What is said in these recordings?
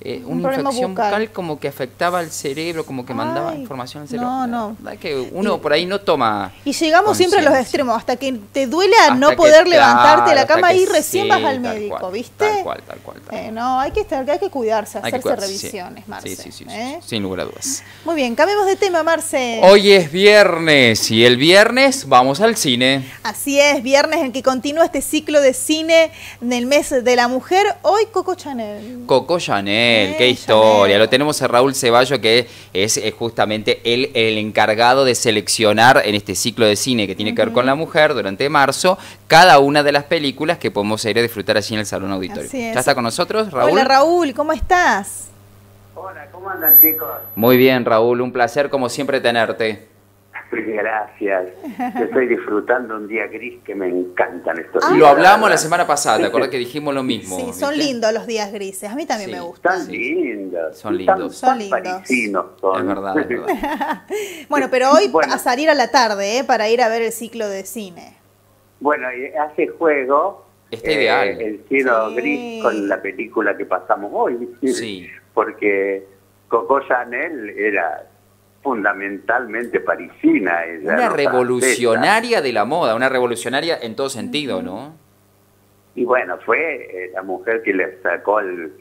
eh, una infección bucal. como que afectaba al cerebro, como que mandaba información al cerebro. No, no. que uno por ahí no toma. Y llegamos siempre a los extremos, hasta que te duele a no poder levantarte de la cama y recién vas al médico, ¿viste? Tal cual, tal cual. Eh, no, hay que estar, hay que cuidarse, hacerse revisiones, Marce. Sí, sí, sí, ¿eh? sin lugar a dudas. Muy bien, cambiemos de tema, Marce. Hoy es viernes y el viernes vamos al cine. Así es, viernes en que continúa este ciclo de cine del mes de la mujer. Hoy Coco Chanel. Coco Chanel, qué historia. Lo tenemos a Raúl Ceballo, que es, justamente el, el, encargado de seleccionar en este ciclo de cine que tiene que ver con la mujer durante marzo cada una de las películas que podemos ir a disfrutar allí en el Salón Auditorio. ¿Ya está con nosotros, Raúl? Hola, Raúl, ¿cómo estás? Hola, ¿cómo andan, chicos? Muy bien, Raúl, un placer como siempre tenerte. Gracias. Estoy disfrutando un día gris que me encantan estos días. Lo hablamos la semana pasada, ¿te acuerdas que dijimos lo mismo? Sí, son lindos los días grises. A mí también me gustan. Son lindos. Son lindos. Son lindos. Es verdad, es verdad. bueno, pero hoy a salir a la tarde, ¿eh? Para ir a ver el ciclo de cine. Bueno, hace juego. Está ideal. Eh, el cielo gris con la película que pasamos hoy. Sí. Porque Coco Chanel era fundamentalmente parisina. una revolucionaria de la moda, una revolucionaria en todo sentido, ¿no? Y bueno, fue eh, la mujer que le sacó el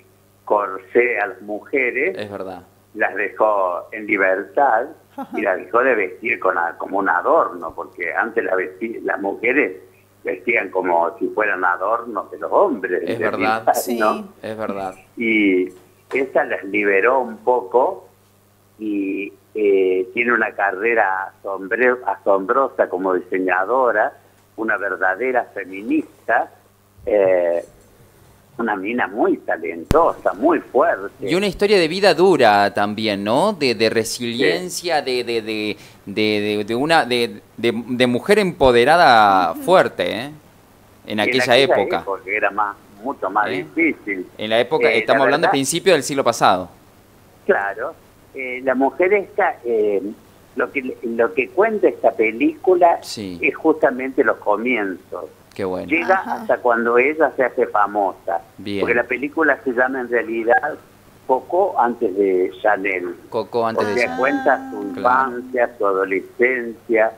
corsé a las mujeres. Es verdad. Las dejó en libertad y las dejó de vestir con, como un adorno, porque antes la las mujeres vestían como si fueran adornos de los hombres. Es verdad, sí. Es verdad. Y esa las liberó un poco y eh, tiene una carrera asombrosa como diseñadora, una verdadera feminista, eh, una mina muy talentosa, muy fuerte. Y una historia de vida dura también, ¿no? De, resiliencia, de, de, de, una de, mujer empoderada fuerte, ¿eh? En aquella, época. Porque era más, mucho más difícil. En la época, estamos hablando del principio del siglo pasado. Claro, eh, la mujer esta, eh, lo, que, lo que cuenta esta película es justamente los comienzos. Qué bueno. Llega hasta cuando ella se hace famosa. Porque la película se llama en realidad Coco antes de Chanel. Coco antes de Chanel. cuenta su infancia, su adolescencia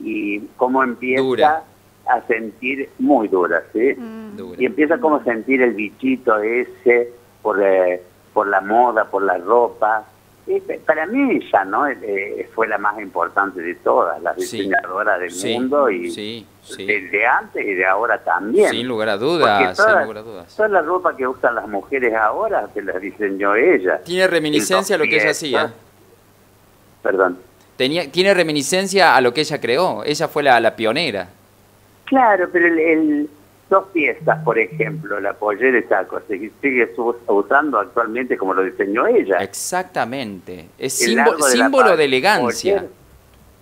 y cómo empieza a sentir, muy dura, ¿sí? Mm. Y empieza como a sentir el bichito ese por, eh, por la moda, por la ropa para mí ella no eh, fue la más importante de todas, las diseñadoras del mundo y sí, de antes y de ahora también. Sin lugar a dudas, toda, sin lugar a dudas. Toda la ropa que usan las mujeres ahora se las diseñó ella. Tiene reminiscencia a lo que ella hacía. Perdón. Tenía, tiene reminiscencia a lo que ella creó. Ella fue la, la pionera. Claro, pero el dos piezas, por ejemplo, la pollera saco, se sigue usando actualmente como lo diseñó ella. Exactamente, es símbolo, de, elegancia.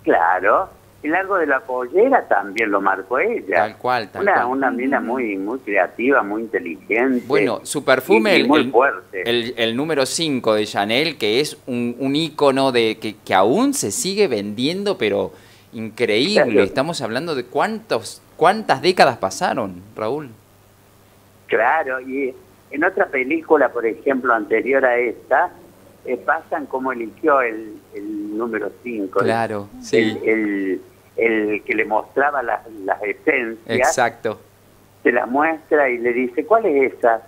claro, el largo de la pollera también lo marcó ella. Tal cual, tal una, cual. Una mina muy, muy creativa, muy inteligente. Bueno, su perfume, el, muy fuerte. El, número 5 de Chanel, que es un, un ícono de, que, que aún se sigue vendiendo, pero increíble. Estamos hablando de cuántos ¿Cuántas décadas pasaron, Raúl? Claro, y en otra película, por ejemplo, anterior a esta, eh, pasan como eligió el, número 5. Claro, sí. El, que le mostraba las, las esencias. Exacto. Se la muestra y le dice, ¿cuál es esa?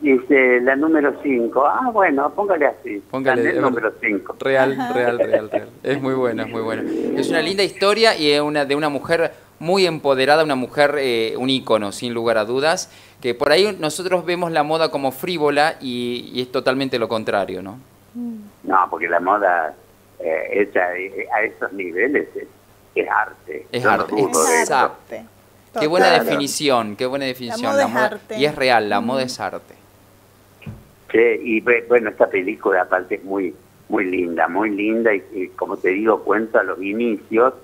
Dice la número 5. Ah, bueno, póngale así. Póngale el número 5. Real, real, real, real. Es muy buena, es muy buena. Es una linda historia y es una de una mujer muy empoderada, una mujer, eh, un ícono, sin lugar a dudas, que por ahí nosotros vemos la moda como frívola y, es totalmente lo contrario, ¿no? No, porque la moda eh, hecha eh, a esos niveles es, arte. Es arte, exacto. Qué buena definición, qué buena definición. La moda, es arte. Y es real, la moda es arte. Sí, y bueno, esta película aparte es muy muy linda, muy linda y, como te digo, cuenta los inicios.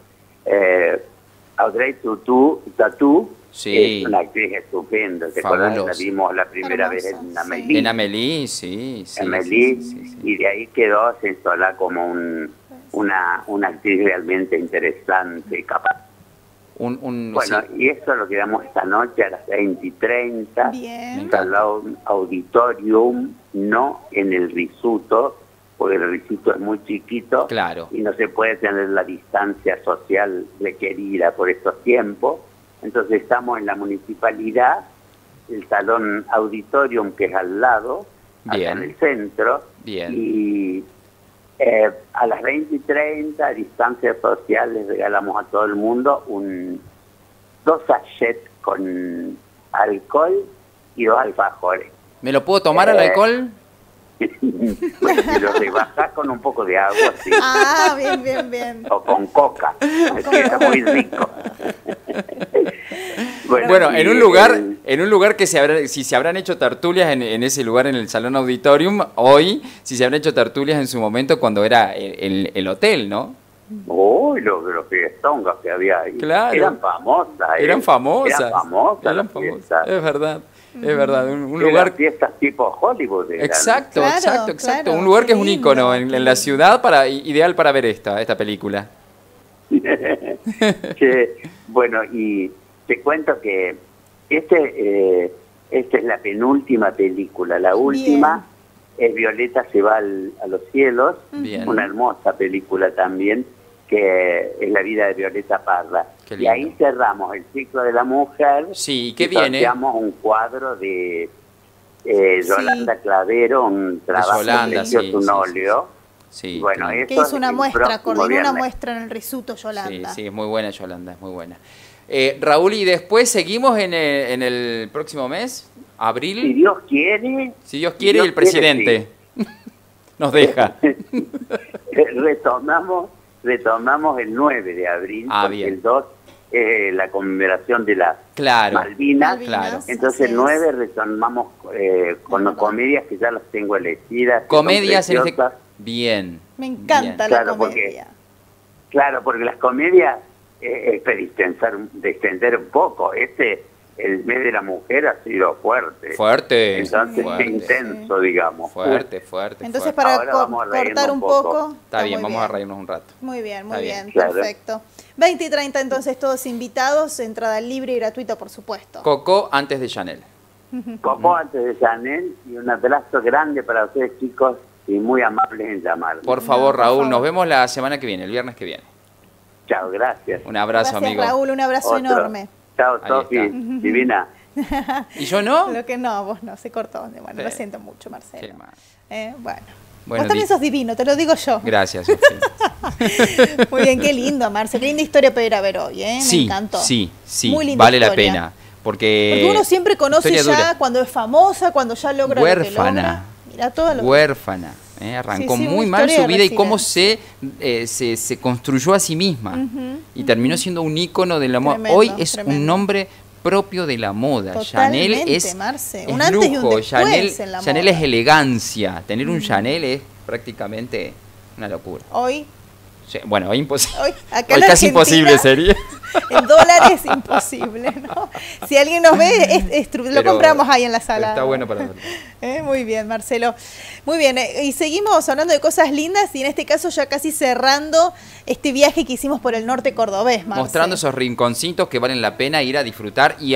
Eh, Audrey Tatu, sí. es una actriz estupenda. ¿Te acuerdas? La vimos la primera vez en Amelie. En Amelie, sí. sí, Amelie, y de ahí quedó sensual como un, una, una actriz realmente interesante, capaz bueno, y eso lo quedamos esta noche a las 20 y 30. Bien. un auditorium, no en el risuto, porque el risuto es muy chiquito. Claro. Y no se puede tener la distancia social requerida por estos tiempos. Entonces estamos en la municipalidad, el salón auditorium que es al lado, en el centro. Bien. Y eh, a las 20 y 30, a distancia social, les regalamos a todo el mundo un dos sachets con alcohol y dos alfajores. ¿Me lo puedo tomar al eh, alcohol? bueno, si lo rebajás con un poco de agua, sí. Ah, bien, bien, bien. O con coca, es que está muy rico. bueno, en un lugar, en un lugar que se habrá, si se habrán hecho tertulias en, ese lugar, en el Salón Auditorium, hoy, si se habrán hecho tertulias en su momento cuando era el, hotel, ¿no? Uy, los, los fiestongas que había ahí. Claro. Eran famosas. ¿eh? Eran famosas. Eran famosas. Eran famosas. Es verdad. Es verdad, un, lugar... fiestas tipo Hollywood. Exacto, exacto, exacto. un lugar que es un ícono en, la ciudad, para ideal para ver esta, esta película. bueno, y te cuento que este, eh, esta es la penúltima película. La última es Violeta se va a los cielos, una hermosa película también, que es la vida de Violeta Parra. Y ahí cerramos el ciclo de la mujer. Sí, ¿qué viene? un cuadro de eh, Yolanda Clavero, un trabajo precioso, un óleo. Sí, bueno, que es una muestra, coordinó una muestra en el Risuto Yolanda. Sí, sí, es muy buena Yolanda, es muy buena. Eh, Raúl, y después seguimos en el, en el, próximo mes, abril. Si Dios quiere. Si Dios quiere, el presidente nos deja. retomamos, retomamos el 9 de abril, ah, porque el 2 es la conmemoración de las Malvinas. Claro. Entonces el 9 retomamos eh, con comedias que ya las tengo elegidas. Comedias en este... Bien. Me encanta la comedia. Porque, claro, porque las comedias es para extender, un poco. Este, el mes de la mujer ha sido fuerte. Fuerte. Entonces, intenso, digamos. Fuerte, fuerte. Entonces, para cortar un poco. Está, bien, vamos a reírnos un rato. Muy bien, muy bien, perfecto. 20 y 30, entonces, todos invitados, entrada libre y gratuita, por supuesto. Coco antes de Chanel. Coco antes de Chanel y un abrazo grande para ustedes, chicos, y muy amables en llamar. Por favor, Raúl, nos vemos la semana que viene, el viernes que viene. Chao, gracias. Un abrazo, gracias, amigo. Raúl, un abrazo enorme. Chao, Sofi, divina. ¿Y yo no? Lo que no, vos no, se cortó. Bueno, lo siento mucho, Marcelo. Eh, bueno. vos también sos divino, te lo digo yo. Gracias, Muy bien, qué lindo, Marcelo. Qué linda historia para ir a ver hoy, ¿eh? Me encantó. Sí, sí, Muy linda vale la pena. Porque, porque uno siempre conoce ya cuando es famosa, cuando ya logra Huérfana. Mira todo lo Huérfana. ¿Eh? arrancó muy mal su vida y cómo se, eh, se, se, construyó a sí misma. y terminó siendo un ícono de la moda. Hoy es un nombre propio de la moda. Chanel es, lujo, Chanel, Chanel es elegancia. Tener un Chanel es prácticamente una locura. Hoy bueno, hoy imposible. Hoy, casi imposible sería. En dólares imposible, ¿no? Si alguien nos ve, lo compramos ahí en la sala. Está bueno para eh, Muy bien, Marcelo. Muy bien, eh, y seguimos hablando de cosas lindas y en este caso ya casi cerrando este viaje que hicimos por el norte cordobés, Mostrando esos rinconcitos que valen la pena ir a disfrutar y